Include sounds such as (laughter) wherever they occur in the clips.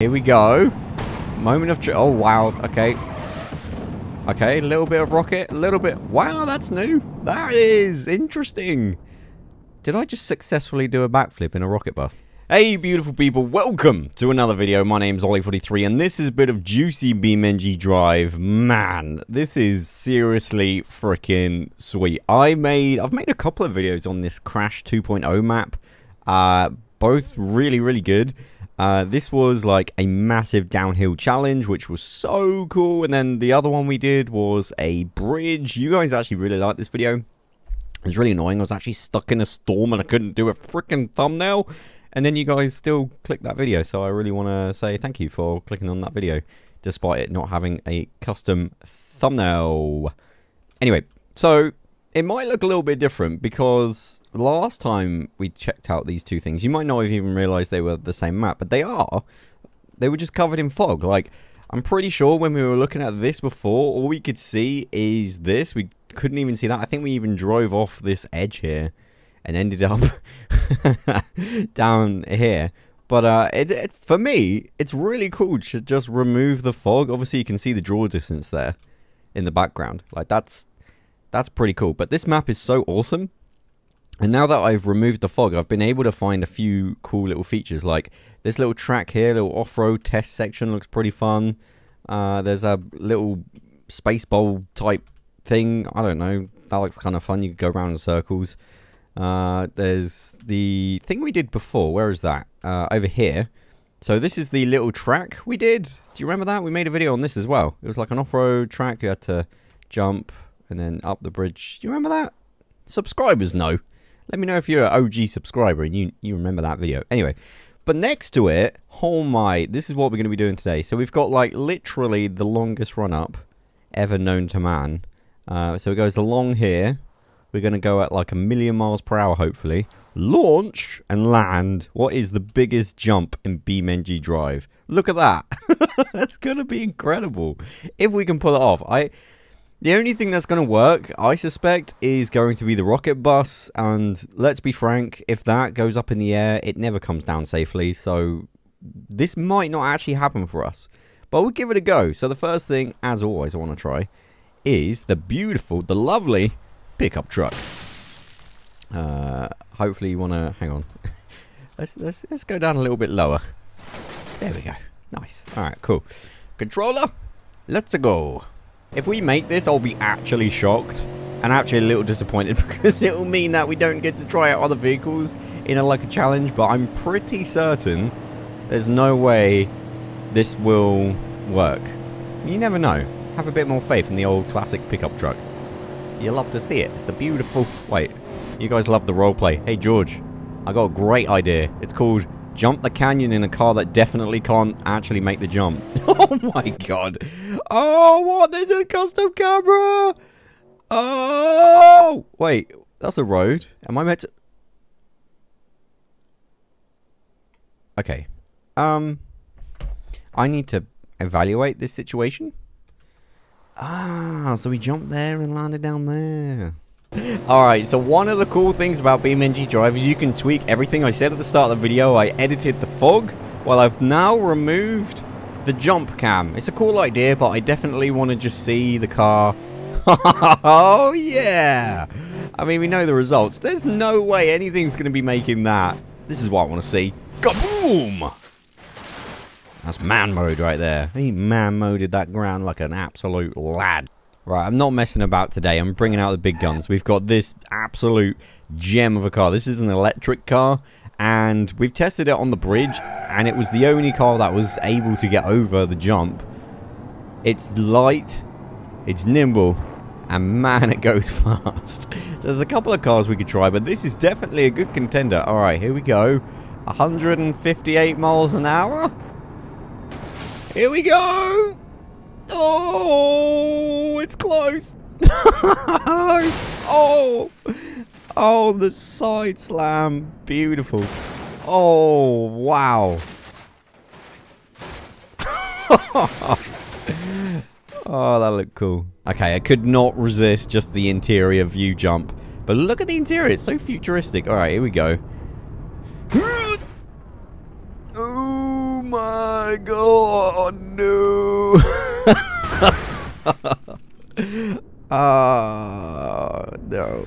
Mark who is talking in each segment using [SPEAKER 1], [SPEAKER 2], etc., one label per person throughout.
[SPEAKER 1] Here we go. Moment of... Oh, wow. Okay. Okay, a little bit of rocket. A little bit... Wow, that's new. That is interesting. Did I just successfully do a backflip in a rocket bus? Hey, beautiful people. Welcome to another video. My name's Olli43, and this is a bit of juicy BeamNG Drive. Man, this is seriously freaking sweet. I made... I've made a couple of videos on this Crash 2.0 map. Uh, both really, really good. Uh, this was like a massive downhill challenge, which was so cool. And then the other one we did was a bridge. You guys actually really liked this video. It was really annoying. I was actually stuck in a storm and I couldn't do a freaking thumbnail. And then you guys still clicked that video. So I really want to say thank you for clicking on that video, despite it not having a custom thumbnail. Anyway, so it might look a little bit different because last time we checked out these two things, you might not have even realized they were the same map, but they are. They were just covered in fog. Like, I'm pretty sure when we were looking at this before, all we could see is this. We couldn't even see that. I think we even drove off this edge here and ended up (laughs) down here. But uh, it, it, for me, it's really cool to just remove the fog. Obviously, you can see the draw distance there in the background. Like, that's that's pretty cool. But this map is so awesome. And now that I've removed the fog, I've been able to find a few cool little features. Like this little track here, little off-road test section looks pretty fun. Uh, there's a little space bowl type thing. I don't know. That looks kind of fun. You go around in circles. Uh, there's the thing we did before. Where is that? Uh, over here. So this is the little track we did. Do you remember that? We made a video on this as well. It was like an off-road track. You had to jump and then up the bridge. Do you remember that? Subscribers know. Let me know if you're an OG subscriber and you, you remember that video. Anyway, but next to it, oh my, this is what we're going to be doing today. So we've got like literally the longest run up ever known to man. Uh, so it goes along here. We're going to go at like a million miles per hour, hopefully. Launch and land. What is the biggest jump in BeamNG Drive? Look at that. (laughs) That's going to be incredible. If we can pull it off. I the only thing that's going to work, I suspect, is going to be the rocket bus. And let's be frank, if that goes up in the air, it never comes down safely. So this might not actually happen for us. But we'll give it a go. So the first thing, as always, I want to try is the beautiful, the lovely pickup truck. Uh, hopefully you want to... Hang on. (laughs) let's, let's, let's go down a little bit lower. There we go. Nice. All right, cool. Controller, let's go. If we make this, I'll be actually shocked and actually a little disappointed (laughs) because it will mean that we don't get to try out other vehicles in a like a challenge, but I'm pretty certain there's no way this will work. You never know. Have a bit more faith in the old classic pickup truck. You love to see it. It's the beautiful... Wait, you guys love the roleplay. Hey, George, I got a great idea. It's called jump the canyon in a car that definitely can't actually make the jump. (laughs) (laughs) oh my god. Oh, what? There's a custom camera. Oh, wait. That's a road. Am I meant to... Okay. Um, I need to evaluate this situation. Ah, so we jumped there and landed down there. Alright, so one of the cool things about BeamNG Drive is you can tweak everything I said at the start of the video. I edited the fog, while I've now removed the jump cam. It's a cool idea, but I definitely want to just see the car. (laughs) oh, yeah! I mean, we know the results. There's no way anything's going to be making that. This is what I want to see. Kaboom! That's man mode right there. He man moded that ground like an absolute lad. Right, I'm not messing about today. I'm bringing out the big guns. We've got this absolute gem of a car. This is an electric car, and we've tested it on the bridge, and it was the only car that was able to get over the jump. It's light, it's nimble, and man, (laughs) it goes (laughs) fast. There's a couple of cars we could try, but this is definitely a good contender. All right, here we go. 158 miles an hour. Here we go. Oh, it's close. (laughs) oh, oh, the side slam. Beautiful. Oh, wow. (laughs) oh, that looked cool. Okay, I could not resist just the interior view jump. But look at the interior. It's so futuristic. All right, here we go. (gasps) Oh my to go. Oh no. (laughs) Ah, uh, no.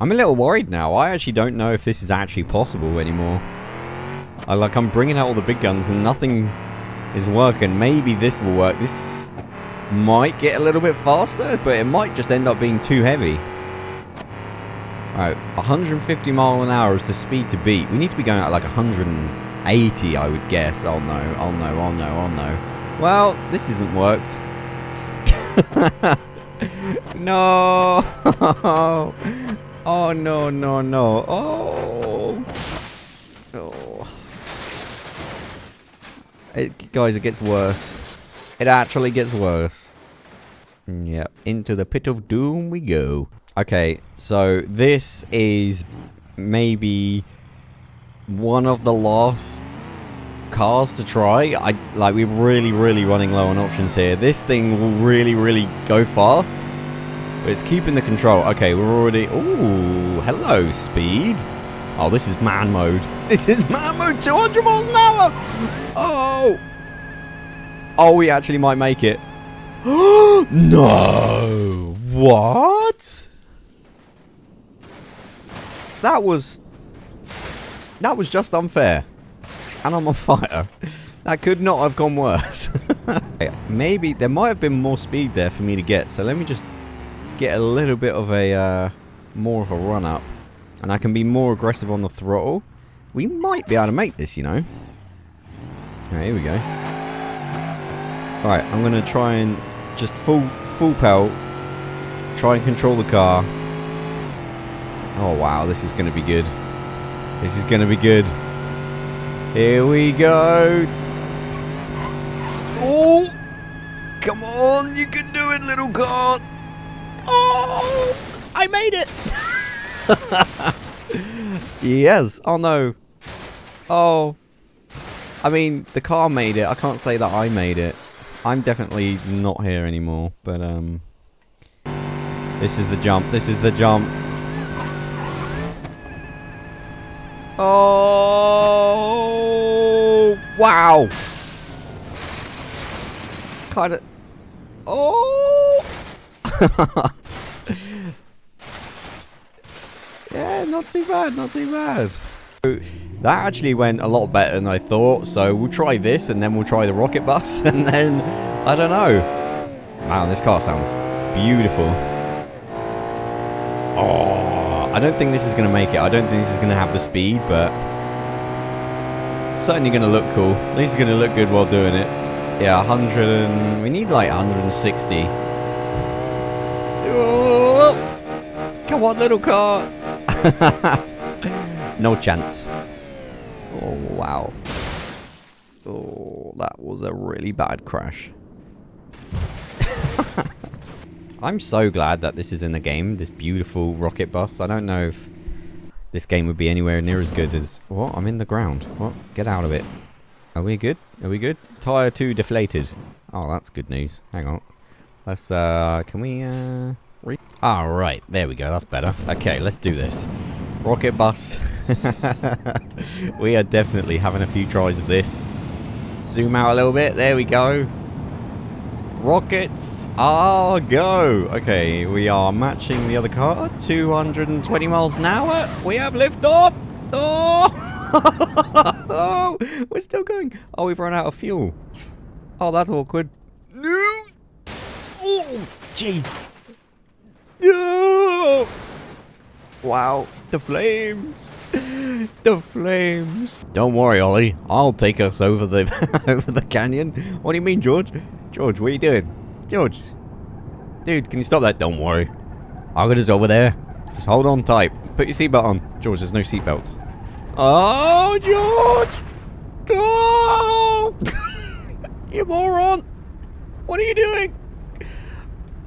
[SPEAKER 1] I'm a little worried now. I actually don't know if this is actually possible anymore. I like I'm bringing out all the big guns and nothing is working. Maybe this will work. This might get a little bit faster, but it might just end up being too heavy. Alright, 150 mile an hour is the speed to beat. We need to be going at like 180, I would guess. Oh no, oh no, oh no, oh no. Well, this hasn't worked. (laughs) no! (laughs) Oh no, no, no. Oh! Oh. It, guys, it gets worse. It actually gets worse. Yep, into the pit of doom we go. Okay, so this is maybe one of the last cars to try. I like we're really, really running low on options here. This thing will really, really go fast. But it's keeping the control. Okay, we're already... Ooh, hello, speed. Oh, this is man mode. (laughs) This is man mode, 200 miles an hour. Oh. Oh, we actually might make it. (gasps) no. What? That was... That was just unfair. And I'm on fire. (laughs) That could not have gone worse. (laughs) Maybe there might have been more speed there for me to get. So let me just get a little bit of a uh, more of a run up. And I can be more aggressive on the throttle. We might be able to make this, you know. Right, here we go. Alright, I'm going to try and just full, full pelt. Try and control the car. Oh wow, this is going to be good. This is going to be good. Here we go. Oh! Come on, you can do it, little car. Oh! I made it! (laughs) yes. Oh no. Oh. I mean, the car made it. I can't say that I made it. I'm definitely not here anymore, but um... This is the jump. This is the jump. Oh, wow. Kind of. Oh. (laughs) yeah, not too bad, not too bad. That actually went a lot better than I thought, so we'll try this and then we'll try the rocket bus (laughs) and then, I don't know. Wow, this car sounds beautiful. Oh. I don't think this is going to make it. I don't think this is going to have the speed, but certainly going to look cool. At least it's going to look good while doing it. Yeah, 100 and... We need like 160. Oh, come on, little car. (laughs) no chance. Oh, wow. Oh, that was a really bad crash. (laughs) I'm so glad that this is in the game, this beautiful rocket bus. I don't know if this game would be anywhere near as good as... What? I'm in the ground. What? Get out of it. Are we good? Are we good? Tire 2 deflated. Oh, that's good news. Hang on. Let's, uh... Can we, uh... Ah, right. There we go. That's better. Okay, let's do this. Rocket bus. (laughs) we are definitely having a few tries of this. Zoom out a little bit. There we go. Rockets are go. Okay, we are matching the other car. 220 miles an hour. We have liftoff. Oh! oh! (laughs) We're still going. Oh, we've run out of fuel. Oh, that's awkward. No! Oh, jeez. No! Wow, the flames. The flames. Don't worry, Olli. I'll take us over the (laughs) over the canyon. What do you mean, George? George, what are you doing? George. Dude, can you stop that? Don't worry. I'll get us over there. Just hold on tight. Put your seatbelt on. George, there's no seatbelts. Oh, George! Go! (laughs) you moron! What are you doing?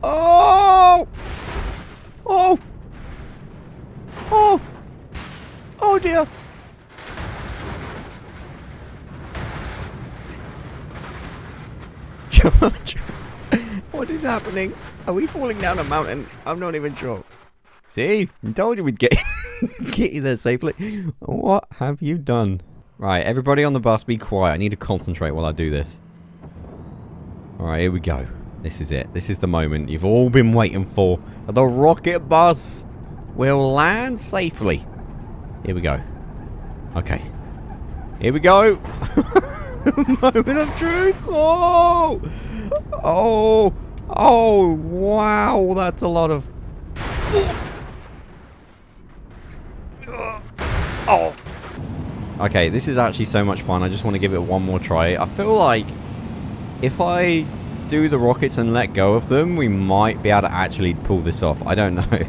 [SPEAKER 1] Oh! Oh! Oh! Oh dear! George, (laughs) what is happening? Are we falling down a mountain? I'm not even sure. See, I told you we'd get (laughs) get you there safely. What have you done? Right, everybody on the bus be quiet. I need to concentrate while I do this. Alright, here we go. This is it. This is the moment you've all been waiting for. The rocket bus will land safely. Here we go. Okay. Here we go. (laughs) moment of truth. Oh! Oh! Oh, wow. That's a lot of... Oh! Okay, this is actually so much fun. I just want to give it one more try. I feel like if I do the rockets and let go of them, we might be able to actually pull this off. I don't (laughs) know.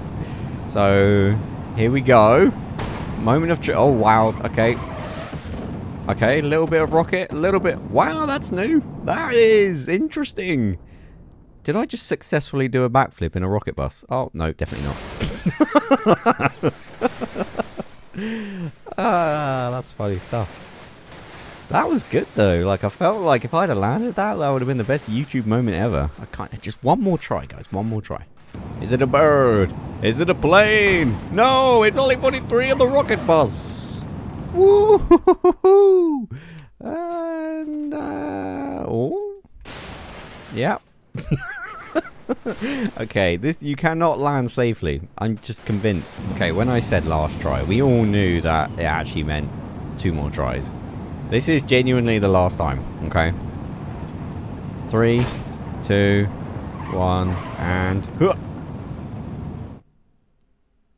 [SPEAKER 1] So, here we go. Moment of. Oh, wow. Okay. Okay, a little bit of rocket, a little bit. Wow, that's new. That is interesting. Did I just successfully do a backflip in a rocket bus? Oh, no, definitely not. (laughs) ah, that's funny stuff. That was good though. Like I felt like if I'd have landed that, that would have been the best YouTube moment ever. I can't. Just one more try, guys. One more try. Is it a bird? Is it a plane? No, it's Olli43 on the rocket bus. Woo! And uh, oh, yeah. (laughs) okay, this you cannot land safely. I'm just convinced. Okay, when I said last try, we all knew that it actually meant two more tries. This is genuinely the last time, okay? Three, two, one, and...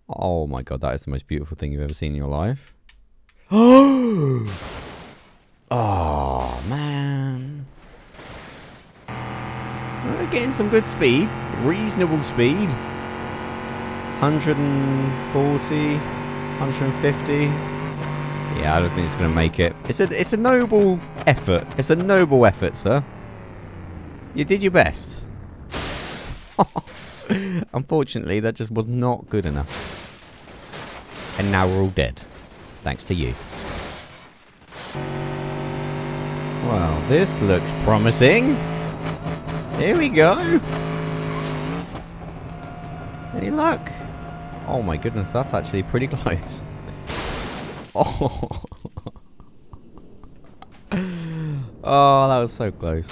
[SPEAKER 1] Oh my god, that is the most beautiful thing you've ever seen in your life. (gasps) oh, man. We're getting some good speed. Reasonable speed. 140, 150. Yeah, I don't think it's going to make it. It's a, it's a noble effort. It's a noble effort, sir. You did your best. (laughs) Unfortunately, that just was not good enough. And now we're all dead. Thanks to you. Well, this looks promising. Here we go. Any luck? Oh my goodness, that's actually pretty (laughs) close. Oh. (laughs) oh, that was so close.